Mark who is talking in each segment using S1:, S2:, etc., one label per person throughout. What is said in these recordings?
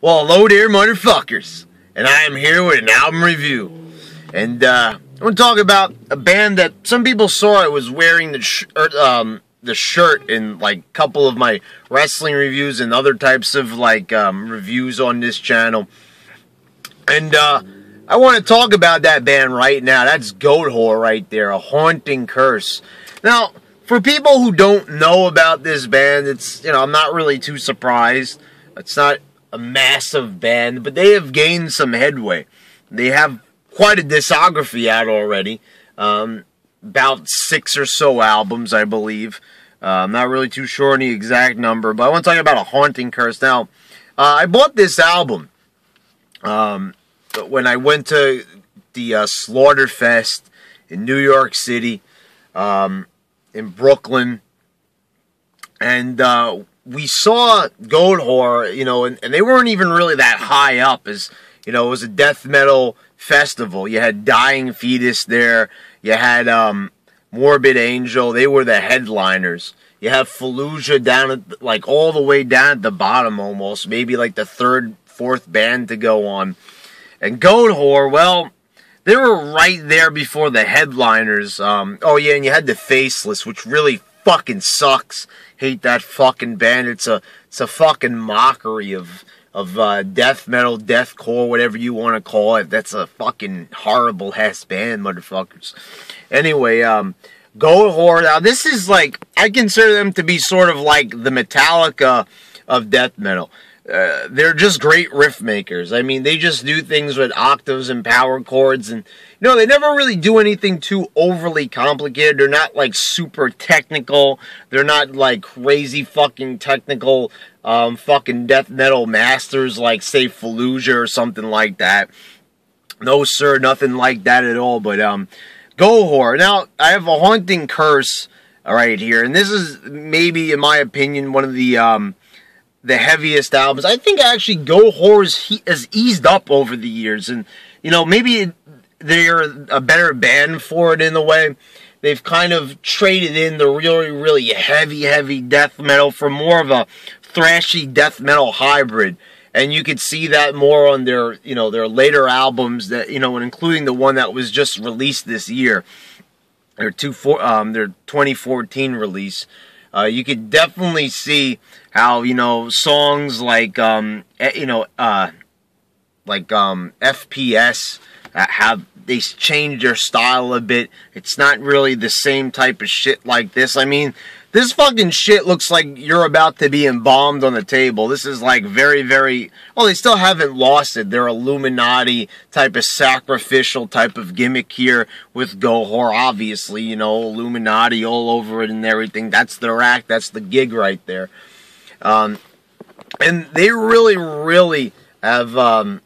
S1: Well, hello there, motherfuckers. And I am here with an album review. And uh, I want to talk about a band that some people saw I was wearing the, sh- er, um, the shirt in like a couple of my wrestling reviews and other types of like um, reviews on this channel. And uh, I want to talk about that band right now. That's Goatwhore right there, a haunting curse. Now, for people who don't know about this band, it's you know I'm not really too surprised. It's not a massive band, but they have gained some headway. They have quite a discography out already. Um, about six or so albums, I believe. Uh, I'm not really too sure on the exact number, but I want to talk about a haunting curse. Now, uh, I bought this album um, when I went to the uh, Slaughterfest in New York City, um, in Brooklyn, and uh, we saw Goatwhore, you know, and, and they weren't even really that high up as, you know, it was a death metal festival. You had Dying Fetus there. You had um, Morbid Angel. They were the headliners. You have Fallujah down at, like, all the way down at the bottom almost. Maybe like the third, fourth band to go on. And Goatwhore, well, they were right there before the headliners. Um, oh, yeah, and you had the Faceless, which really fucking sucks. Hate that fucking band. It's a it's a fucking mockery of of uh, death metal, deathcore, whatever you want to call it. That's a fucking horrible ass band, motherfuckers. Anyway, um, Goatwhore. Now this is like I consider them to be sort of like the Metallica of death metal. Uh, they're just great riff makers. I mean, they just do things with octaves and power chords, and you know, they never really do anything too overly complicated. They're not like super technical. They're not like crazy fucking technical, um, fucking death metal masters like say Fallujah or something like that. No, sir, nothing like that at all. But um, Goatwhore. Now, I have a haunting curse right here, and this is maybe, in my opinion, one of the um the heaviest albums. I think actually Goatwhore he has eased up over the years, and you know maybe they're a better band for it in a way. They've kind of traded in the really, really heavy, heavy death metal for more of a thrashy death metal hybrid. And you could see that more on their, you know, their later albums that, you know, and including the one that was just released this year, their two, um, their 2014 release. Uh, you could definitely see how you know songs like um, you know uh, like um, FBS uh, have they changed their style a bit. It's not really the same type of shit like this. I mean, this fucking shit looks like you're about to be embalmed on the table. This is like very, very. Well, they still haven't lost it. They're Illuminati type of sacrificial type of gimmick here with Goatwhore. Obviously, you know, Illuminati all over it and everything. That's their act. That's the gig right there. Um, and they really, really have um,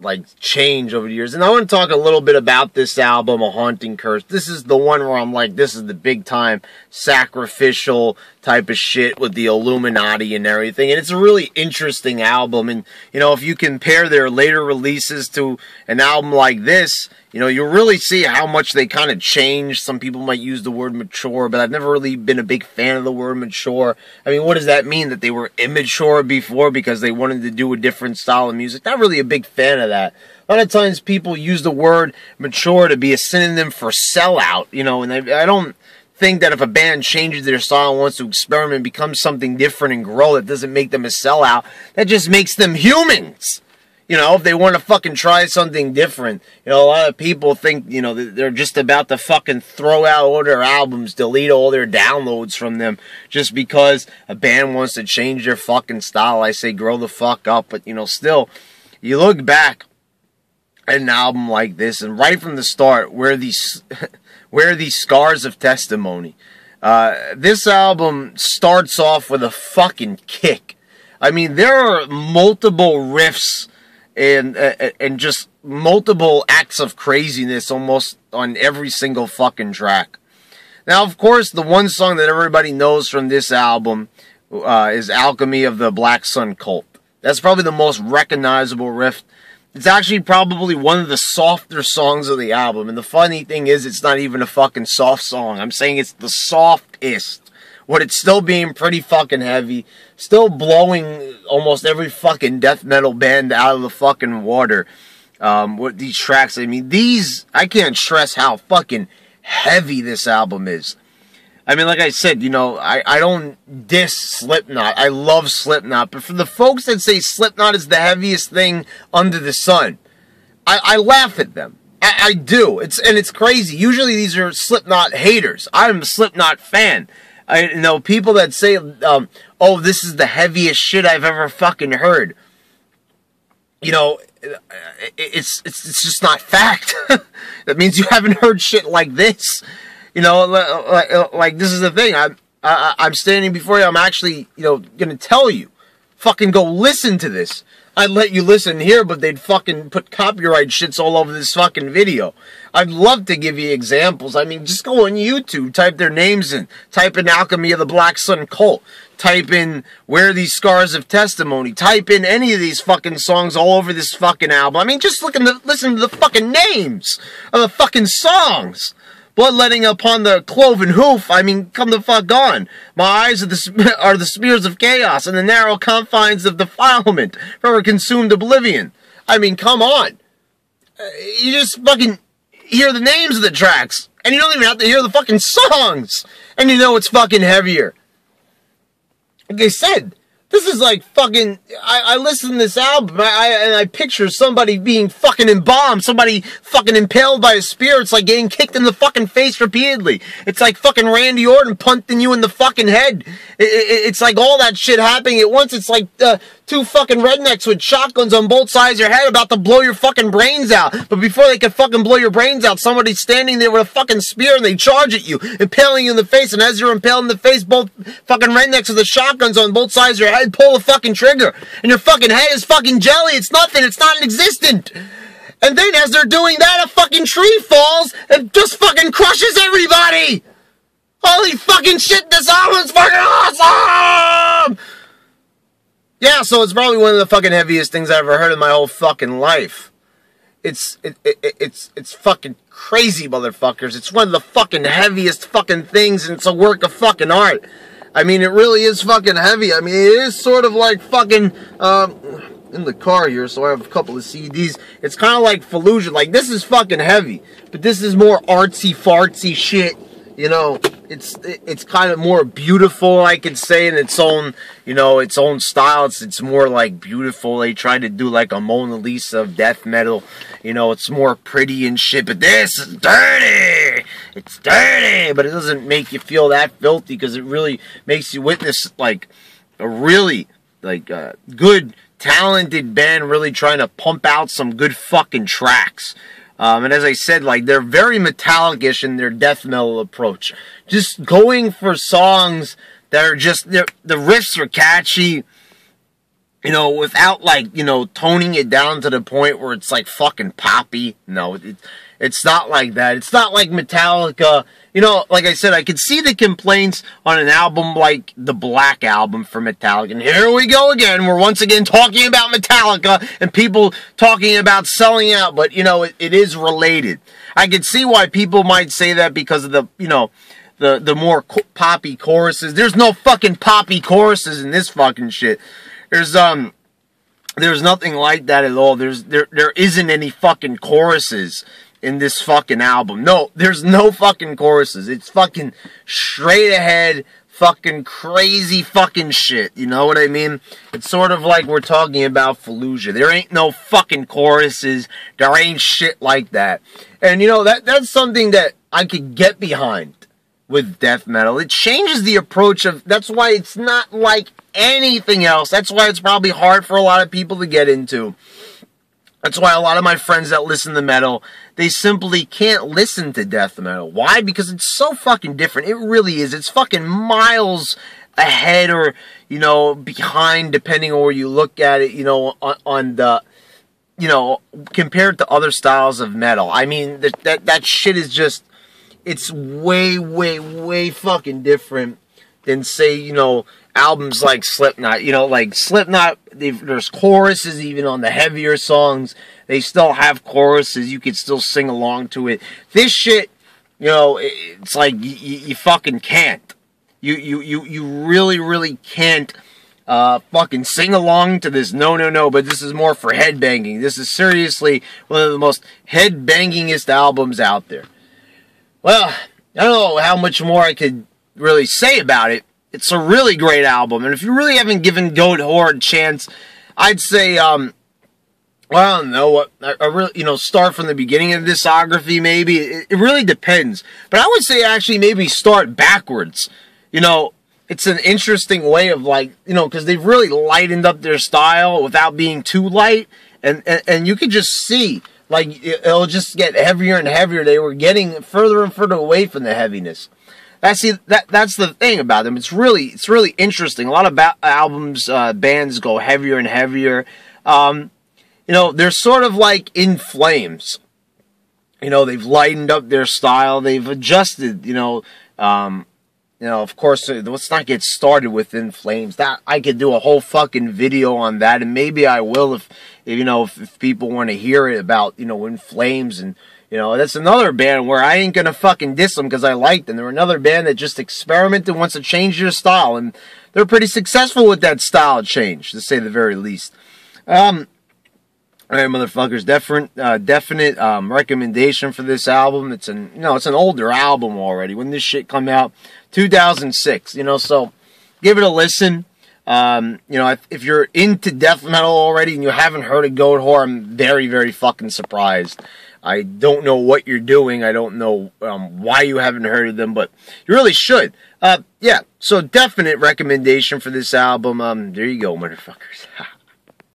S1: like change over the years. And I want to talk a little bit about this album, A Haunting Curse. This is the one where I'm like, this is the big time sacrificial type of shit with the Illuminati and everything. And it's a really interesting album. And, you know, if you compare their later releases to an album like this, you know, you'll really see how much they kind of changed. Some people might use the word mature, but I've never really been a big fan of the word mature. I mean, what does that mean? That they were immature before because they wanted to do a different style of music? Not really a big fan of that. A lot of times people use the word mature to be a synonym for sellout, you know, and I, I don't think that if a band changes their style and wants to experiment, becomes something different and grow, that doesn't make them a sellout. That just makes them humans. You know, if they want to fucking try something different. You know, a lot of people think, you know, they're just about to fucking throw out all their albums, delete all their downloads from them just because a band wants to change their fucking style. I say grow the fuck up, but you know, still, you look back at an album like this and right from the start where these where are these scars of testimony. Uh, this album starts off with a fucking kick. I mean, there are multiple riffs and uh, and just multiple acts of craziness almost on every single fucking track. Now, of course, the one song that everybody knows from this album uh, is "Alchemy of the Black Sun Cult." That's probably the most recognizable riff. It's actually probably one of the softer songs of the album. And the funny thing is, it's not even a fucking soft song. I'm saying it's the softest with it still being pretty fucking heavy, still blowing almost every fucking death metal band out of the fucking water. Um, with these tracks, I mean, these, I can't stress how fucking heavy this album is. I mean, like I said, you know, I, I don't diss Slipknot. I love Slipknot. But for the folks that say Slipknot is the heaviest thing under the sun, I, I laugh at them. I, I do. It's and it's crazy. Usually these are Slipknot haters. I'm a Slipknot fan. I you know people that say, um, "Oh, this is the heaviest shit I've ever fucking heard." You know, it's it's it's just not fact. that means you haven't heard shit like this. You know, like, like this is the thing. I'm I, I'm standing before you. I'm actually you know gonna tell you, fucking go listen to this. I'd let you listen here, but they'd fucking put copyright shits all over this fucking video. I'd love to give you examples. I mean, just go on YouTube, type their names in, type in Alchemy of the Black Sun Cult, type in Where These Scars of Testimony, type in any of these fucking songs all over this fucking album. I mean, just look the, listen to the fucking names of the fucking songs bloodletting upon the cloven hoof. I mean, come the fuck on. My eyes are the, are the spears of chaos and the narrow confines of defilement forever consumed oblivion. I mean, come on. Uh, you just fucking hear the names of the tracks, and you don't even have to hear the fucking songs, and you know it's fucking heavier. Like I said, this is like fucking. I, I listen to this album I, I, and I picture somebody being fucking embalmed, somebody fucking impaled by a spear. It's like getting kicked in the fucking face repeatedly. It's like fucking Randy Orton punting you in the fucking head. It, it, it's like all that shit happening at once. It's like uh, two fucking rednecks with shotguns on both sides of your head about to blow your fucking brains out. But before they can fucking blow your brains out, somebody's standing there with a fucking spear and they charge at you, impaling you in the face. And as you're impaled in the face, both fucking rednecks with the shotguns on both sides of your head pull the fucking trigger. And your fucking head is fucking jelly. It's nothing. It's not existent. And then as they're doing that, a fucking tree falls and just fucking crushes everybody. Holy fucking shit, this album's fucking awesome! Yeah, so it's probably one of the fucking heaviest things I've ever heard in my whole fucking life. It's it, it, it's it's fucking crazy, motherfuckers. It's one of the fucking heaviest fucking things, and it's a work of fucking art. I mean, it really is fucking heavy. I mean, it is sort of like fucking um, in the car here, so I have a couple of CDs. It's kind of like Fallujah. Like this is fucking heavy, but this is more artsy fartsy shit you know, it's it's kind of more beautiful, I could say, in its own, you know, its own style. It's it's more like beautiful. They try to do like a Mona Lisa of death metal. You know, it's more pretty and shit. But this is dirty. It's dirty, but it doesn't make you feel that filthy because it really makes you witness like a really like uh, good, talented band really trying to pump out some good fucking tracks. Um, and as I said, like they're very metallic-ish in their death metal approach. Just going for songs that are just the riffs are catchy, you know, without like you know toning it down to the point where it's like fucking poppy. No, it, it's not like that. It's not like Metallica. You know, like I said, I could see the complaints on an album like the Black Album for Metallica. And here we go again. We're once again talking about Metallica and people talking about selling out, but you know, it, it is related. I could see why people might say that because of the, you know, the, the more poppy choruses. There's no fucking poppy choruses in this fucking shit. There's, um, there's nothing like that at all. There's, there, there isn't any fucking choruses in this fucking album. No, there's no fucking choruses. It's fucking straight ahead, fucking crazy fucking shit. You know what I mean? It's sort of like we're talking about Fallujah. There ain't no fucking choruses. There ain't shit like that. And you know, that that's something that I could get behind with death metal. It changes the approach of that's why it's not like anything else. That's why it's probably hard for a lot of people to get into. That's why a lot of my friends that listen to metal, they simply can't listen to death metal. Why? Because it's so fucking different. It really is. It's fucking miles ahead or, you know, behind, depending on where you look at it, you know, on, on the, you know, compared to other styles of metal. I mean, that, that, that shit is just, it's way, way, way fucking different than, say, you know, albums like Slipknot. You know, like Slipknot, there's choruses even on the heavier songs. They still have choruses. You can still sing along to it. This shit, you know, it's like you, you fucking can't. you you you you really really can't uh, fucking sing along to this. No, no, no. But this is more for headbanging. This is seriously one of the most headbangingest albums out there. Well, I don't know how much more I could really say about it. It's a really great album, and if you really haven't given Goatwhore a chance, I'd say, um, well, I don't know what I, I really, you know, start from the beginning of the discography. Maybe it, it really depends, but I would say actually maybe start backwards. You know, it's an interesting way of like you know because they've really lightened up their style without being too light and, and and you can just see like it'll just get heavier and heavier they were getting further and further away from the heaviness that's the that that's the thing about them. It's really it's really interesting. A lot of ba- albums uh, bands go heavier and heavier. Um, you know they're sort of like in flames. You know they've lightened up their style. They've adjusted you know um, you know, of course, uh, let's not get started with In Flames. That I could do a whole fucking video on that, and maybe I will if, if you know, if, if people want to hear it about you know In Flames, and you know, that's another band where I ain't gonna fucking diss them because I like them. They're another band that just experimented, and wants to change their style, and they're pretty successful with that style change, to say the very least. Um, all right, motherfuckers, definite, uh, definite um, recommendation for this album. It's an, you know, it's an older album already. When this shit come out, 2006. You know, so give it a listen. Um, you know, if, if, you're into death metal already and you haven't heard of Goatwhore, I'm very, very fucking surprised. I don't know what you're doing. I don't know um, why you haven't heard of them, but you really should. Uh, yeah, so definite recommendation for this album. Um, there you go, motherfuckers.